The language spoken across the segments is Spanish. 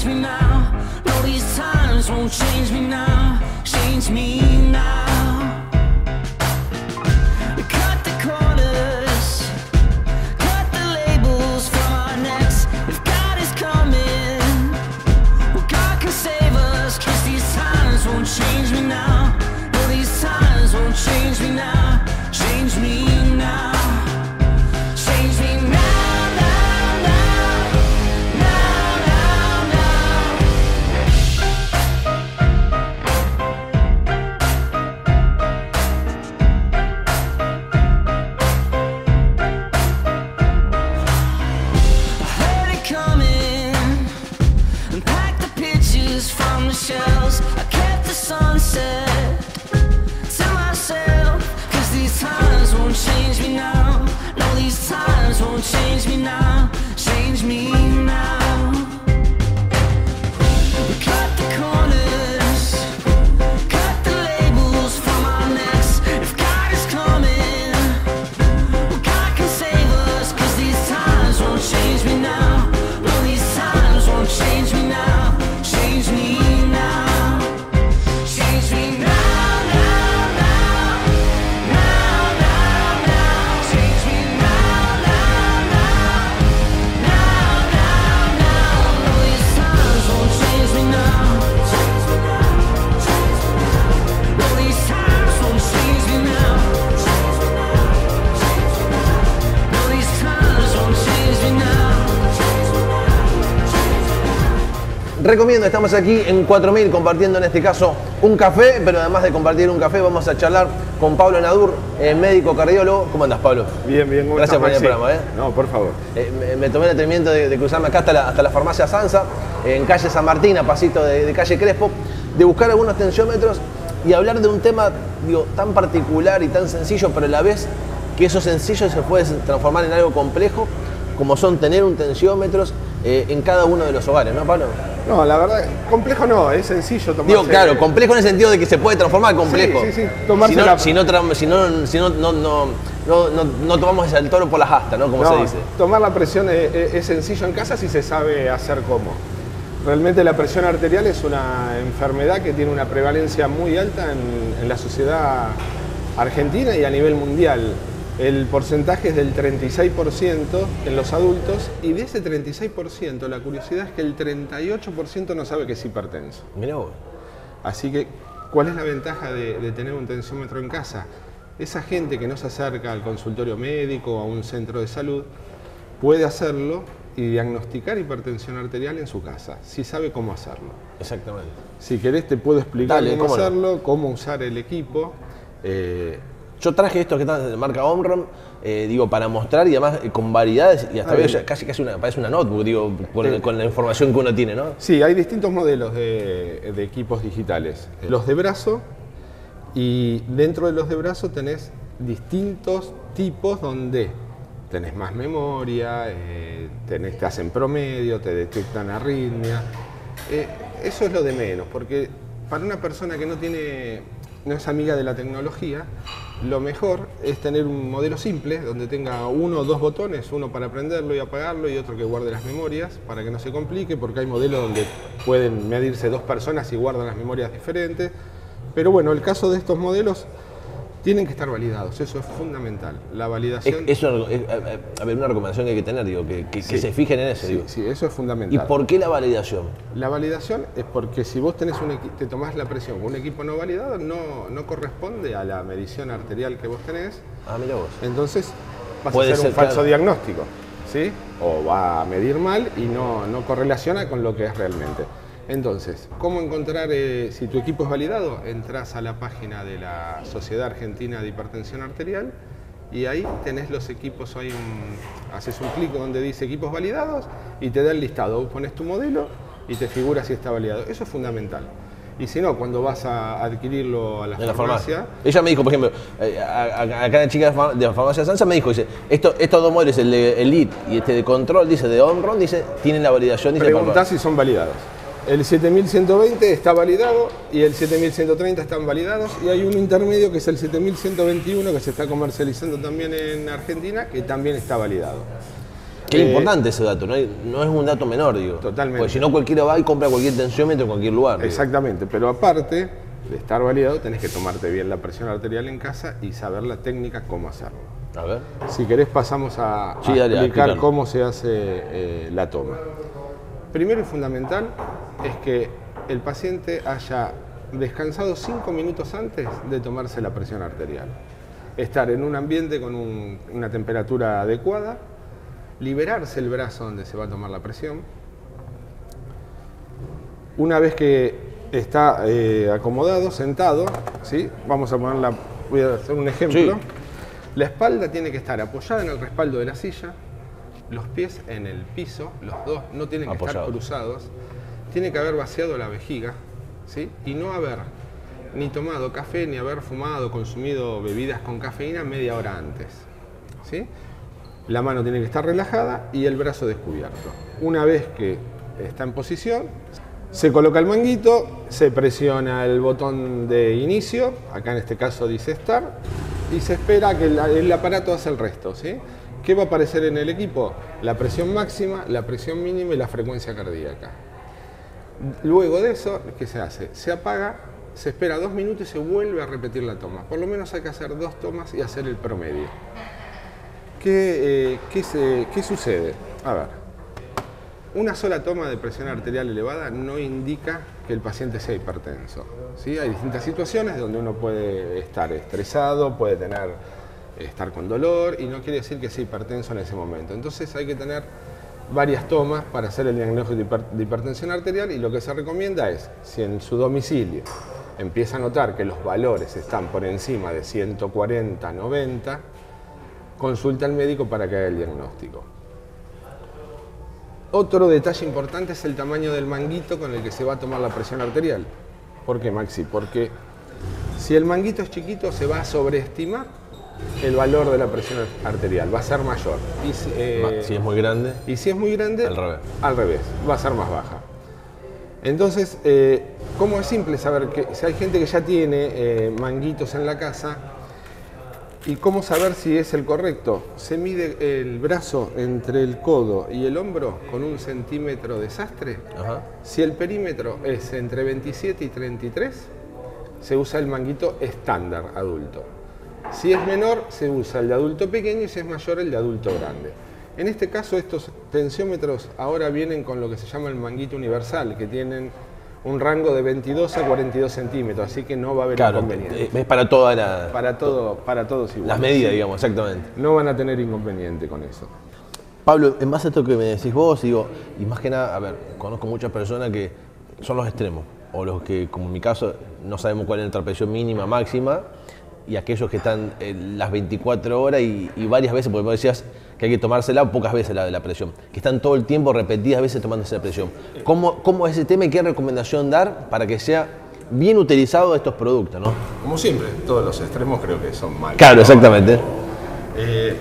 change me now. No, these times won't change me now. Change me now. Cut the corners, cut the labels from our necks. If God is coming, God can save these times won't change me now. No, these times won't change me now. Pictures from the shelves. I kept the sunset to myself. Cause these times won't change me now. No, these times won't change me now. Change me Recomiendo, estamos aquí en 4000 compartiendo en este caso un café, pero además de compartir un café vamos a charlar con Pablo Nadur, eh, médico cardiólogo. ¿Cómo andas, Pablo? Bien, bien. ¿cómo Gracias por venir al programa, ¿eh? No, por favor. Eh, me, me tomé el atrevimiento de, de cruzarme acá hasta la, hasta la farmacia Sansa, en calle San Martín, a pasito de, de calle Crespo, de buscar algunos tensiómetros y hablar de un tema digo, tan particular y tan sencillo, pero a la vez que eso sencillo se puede transformar en algo complejo, como son tener un tensiómetro eh, en cada uno de los hogares, ¿no, Pablo? No, la verdad, complejo no, es sencillo tomarse... Digo, claro, complejo en el sentido de que se puede transformar complejo. Sí, sí, sí, tomarse si no, la- si no, si no, si no, no, no, no, tomamos el toro por las astas, ¿no? Como se dice. Tomar la presión es, es- es sencillo en casa si se sabe hacer cómo. Realmente la presión arterial es una enfermedad que tiene una prevalencia muy alta en, en la sociedad argentina y a nivel mundial. El porcentaje es del 36% en los adultos y de ese 36% la curiosidad es que el 38% no sabe que es hipertenso. Mirá vos. Así que, ¿cuál es la ventaja de, de tener un tensiómetro en casa? Esa gente que no se acerca al consultorio médico o a un centro de salud puede hacerlo y diagnosticar hipertensión arterial en su casa, si sabe cómo hacerlo. Exactamente. Si querés te puedo explicar Dale, cómo cómo no. hacerlo, cómo usar el equipo. Eh, Yo traje estos que están de marca Omron, eh, digo, para mostrar y además eh, con variedades y hasta Ah, veo ya casi casi una, parece una notebook, digo, con, Sí. con la información que uno tiene, ¿no? Sí, hay distintos modelos de, de equipos digitales. Los de brazo y dentro de los de brazo tenés distintos tipos donde tenés más memoria, eh, tenés, te hacen promedio, te detectan arritmia. Eh, eso es lo de menos, porque para una persona que no tiene, no es amiga de la tecnología, lo mejor es tener un modelo simple donde tenga uno o dos botones, uno para prenderlo y apagarlo y otro que guarde las memorias para que no se complique, porque hay modelos donde pueden medirse dos personas y guardan las memorias diferentes. Pero bueno, el caso de estos modelos tienen que estar validados, eso es fundamental. La Es, validación. eso es, a- ver, una recomendación que hay que tener, digo, que, que- que Sí. se fijen en eso, Sí, digo. sí, eso es ¿Y fundamental. por qué la validación? La validación es porque si vos tenés un te tomás la presión con un equipo no validado, no, no corresponde a la medición arterial que vos tenés, Ah, mira vos. entonces vas Puede a hacer ser, un falso claro. diagnóstico, ¿sí? O va a medir mal y no, no correlaciona con lo que es realmente. Entonces, ¿cómo encontrar eh, si tu equipo es validado? Entras a la página de la Sociedad Argentina de Hipertensión Arterial y ahí tenés los equipos, hay un, haces un clic donde dice equipos validados y te da el listado. Pones tu modelo y te figura si está validado. Eso es fundamental. Y si no, cuando vas a adquirirlo a la farmacia. Ella me dijo, por ejemplo, eh, acá la chica de la farmacia Sansa me dijo, dice, esto, estos dos modelos, el de Elite y este de Control, dice, de Omron, dice, tienen la validación, dice, Preguntás si son validados. El 7120 está validado y el 7130 están validados y hay un intermedio que es el 7121 que se está comercializando también en Argentina que también está validado. Qué Eh, importante ese dato, no, es un dato menor, digo. Totalmente. Porque si no cualquiera va y compra cualquier tensiómetro en cualquier lugar. digo. Exactamente, pero aparte de estar validado, tenés que tomarte bien la presión arterial en casa y saber la técnica cómo hacerlo. A ver. Si querés pasamos a, Sí, a dale, a explicar cómo se hace eh, la toma. Primero y fundamental es que el paciente haya descansado cinco minutos antes de tomarse la presión arterial. Estar en un ambiente con un- una temperatura adecuada, liberarse el brazo donde se va a tomar la presión. Una vez que está eh, acomodado, sentado, ¿sí? vamos a poner la, voy a hacer un ejemplo. Sí. La espalda tiene que estar apoyada en el respaldo de la silla, los pies en el piso, los dos no tienen que estar cruzados, tiene que haber vaciado la vejiga, ¿sí? Y no haber ni tomado café, ni haber fumado, consumido bebidas con cafeína media hora antes, ¿sí? La mano tiene que estar relajada y el brazo descubierto. Una vez que está en posición, se coloca el manguito, se presiona el botón de inicio, acá en este caso dice Start, y se espera que el, aparato hace el resto. ¿sí? ¿Qué va a aparecer en el equipo? La presión máxima, la presión mínima y la frecuencia cardíaca. Luego de eso, ¿qué se hace? Se apaga, se espera dos minutos y se vuelve a repetir la toma. Por lo menos hay que hacer dos tomas y hacer el promedio. ¿Qué, eh, qué se- qué sucede? A ver, una sola toma de presión arterial elevada no indica que el paciente sea hipertenso. ¿sí? Hay distintas situaciones donde uno puede estar estresado, puede tener, estar con dolor y no quiere decir que sea hipertenso en ese momento. Entonces hay que tener varias tomas para hacer el diagnóstico de, hiper- de hipertensión arterial y lo que se recomienda es, si en su domicilio empieza a notar que los valores están por encima de 140, 90, consulte al médico para que haga el diagnóstico. Otro detalle importante es el tamaño del manguito con el que se va a tomar la presión arterial. ¿Por qué, Maxi? Porque si el manguito es chiquito se va a sobreestimar el valor de la presión arterial, va a ser mayor. Y si, eh, Si es muy grande. y si es muy grande, Al revés. al revés, va a ser más baja. Entonces, eh, ¿cómo es simple saber que si hay gente que ya tiene eh, manguitos en la casa? ¿Y cómo saber si es el correcto? Se mide el brazo entre el codo y el hombro con un centímetro de sastre. Ajá. Si el perímetro es entre 27 y 33, se usa el manguito estándar adulto. Si es menor, se usa el de adulto pequeño y si es mayor, el de adulto grande. En este caso, estos tensiómetros ahora vienen con lo que se llama el manguito universal, que tienen un rango de 22 a 42 centímetros, así que no va a haber Claro, inconveniente. es para todas la- Para, todo, para todos igual. las medidas, digamos, exactamente. No van a tener inconveniente con eso. Pablo, en base a esto que me decís vos, digo, y más que nada, a ver, conozco muchas personas que son los extremos, o los que, como en mi caso, no sabemos cuál es nuestra presión mínima, máxima, y aquellos que están en las 24 horas y, y varias veces, porque vos decías que hay que tomársela pocas veces la de la presión, que están todo el tiempo repetidas veces tomándose la presión. ¿Cómo, cómo es ese tema y qué recomendación dar para que sea bien utilizado estos productos, no? Como siempre, todos los extremos creo que son malos. Claro, exactamente. Eh,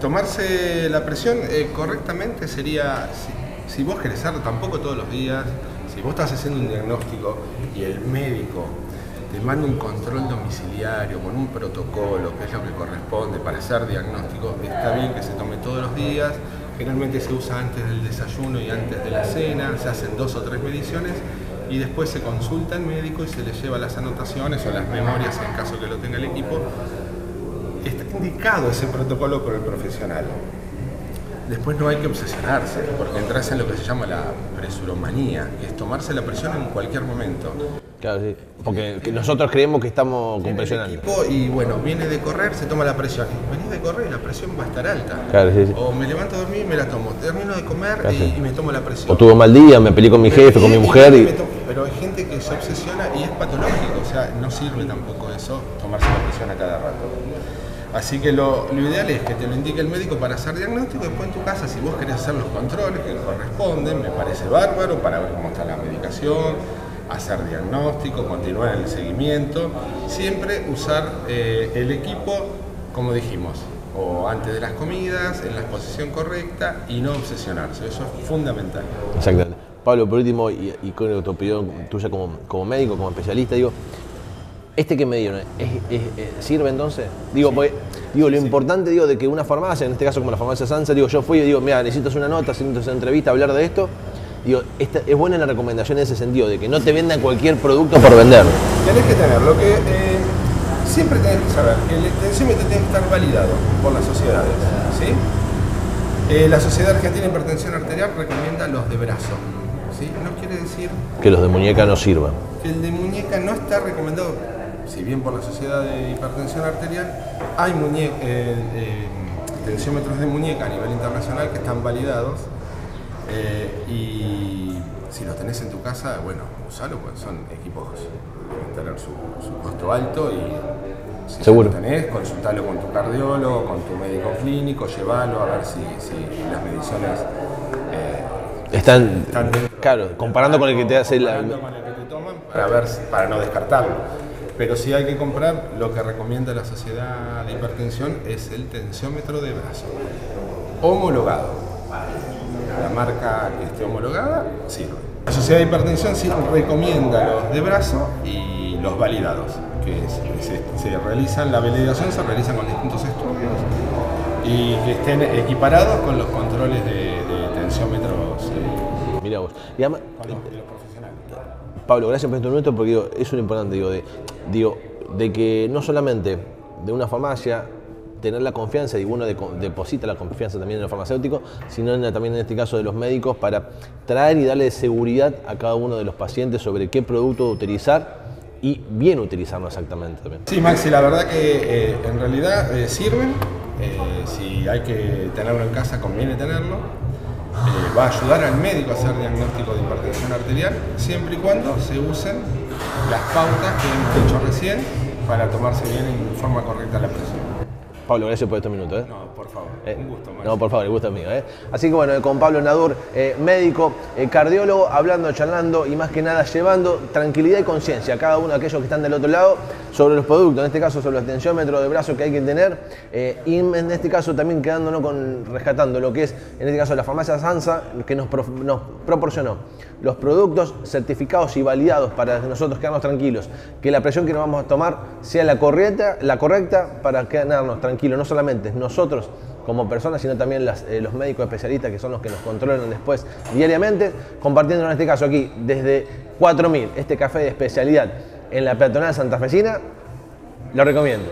tomarse la presión eh, correctamente sería, si, si vos querés hacerlo tampoco todos los días, si vos estás haciendo un diagnóstico y el médico te manda un control domiciliario con un protocolo, que es lo que corresponde para hacer diagnóstico, está bien que se tome todos los días, generalmente se usa antes del desayuno y antes de la cena, se hacen dos o tres mediciones y después se consulta al médico y se le lleva las anotaciones o las memorias en caso que lo tenga el equipo está indicado ese protocolo por el profesional. Después no hay que obsesionarse, porque entras en lo que se llama la presuromanía, que es tomarse la presión en cualquier momento. Claro, sí. Porque que nosotros creemos que estamos con y bueno, viene de correr, se toma la presión. Y venís de correr y la presión va a estar alta. Claro, sí, sí. O me levanto a dormir y me la tomo. Termino de comer Claro, y, y me tomo la presión. O tuve un mal día, me peleé con mi jefe, con mi mujer y... Pero hay gente que se obsesiona y es patológico, o sea, no sirve tampoco eso, tomarse la presión a cada rato. Así que lo, lo ideal es que te lo indique el médico para hacer diagnóstico, después en tu casa, si vos querés hacer los controles que corresponden, me parece bárbaro para ver cómo está la medicación, hacer diagnóstico, continuar el seguimiento, siempre usar eh, el equipo, como dijimos, o antes de las comidas, en la exposición correcta y no obsesionarse, eso es fundamental. Exactamente. Pablo, por último, y, y con tu opinión tuya como, como médico, como especialista, digo, Este que me dieron, ¿es- es- es- ¿sirve entonces? Digo, porque, digo, lo importante digo, de que una farmacia, en este caso como la farmacia Sansa, digo, yo fui y digo, mira, necesito hacer una nota, necesito hacer una entrevista, hablar de esto. Digo, esta, es buena la recomendación en ese sentido, de que no te vendan cualquier producto por vender. Tenés que tener lo que eh, siempre tenés que saber que el tensiómetro tiene que estar validado por las sociedades. ¿sí? Eh, la Sociedad Argentina de Hipertensión Arterial recomienda los de brazo. ¿sí? No quiere decir Que los de muñeca no sirvan. que el de muñeca no está recomendado, si bien por la Sociedad de Hipertensión Arterial, hay muñe- eh, eh, tensiómetros de muñeca a nivel internacional que están validados eh, y si los tenés en tu casa, bueno, usalo, pues son equipos que tener su, su costo alto y si Seguro. lo tenés, consultalo con tu cardiólogo, con tu médico clínico, llévalo a ver si, si las mediciones eh, Están, están dentro claro, comparando con el que te hace la... comparando con el que te toman para ver para no descartarlo. Pero si hay que comprar, lo que recomienda la Sociedad de Hipertensión es el tensiómetro de brazo. Homologado. La marca que esté homologada sirve. La Sociedad de Hipertensión sí recomienda los de brazo y los validados, que se, se- se realizan, la validación se realiza con distintos estudios y que estén equiparados con los controles de, de tensiómetros eh, Mirá vos. Y además, con los, de los profesionales. Pablo, gracias por este minuto porque digo, es lo importante, digo, de, digo, de que no solamente de una farmacia tener la confianza y uno deposita la confianza también en el farmacéutico, sino también en este caso de los médicos para traer y darle seguridad a cada uno de los pacientes sobre qué producto utilizar y bien utilizarlo exactamente también. Sí, Maxi, la verdad que eh, en realidad eh, sirven. Eh, si hay que tenerlo en casa, conviene tenerlo. Eh, va a ayudar al médico a hacer diagnóstico de hipertensión arterial, siempre y cuando se usen las pautas que hemos dicho recién para tomarse bien en forma correcta la presión. Pablo, gracias por estos minutos. ¿eh? No, por favor, Eh, un gusto, Maxi. No, por favor, el gusto es mío. ¿eh? Así que bueno, con Pablo Nadur, médico, cardiólogo, hablando, charlando y más que nada llevando tranquilidad y conciencia a cada uno de aquellos que están del otro lado sobre los productos, en este caso sobre los tensiómetros de brazo que hay que tener y en este caso también quedándonos con, rescatando lo que es, en este caso la farmacia Sansa, que nos proporcionó los productos certificados y validados para nosotros quedarnos tranquilos, que la presión que nos vamos a tomar sea la correcta, la correcta para quedarnos tranquilos, no solamente nosotros como personas, sino también eh, los médicos especialistas que son los que nos controlan después diariamente, compartiendo en este caso aquí desde 4000 este café de especialidad en la peatonal santafesina, lo recomiendo.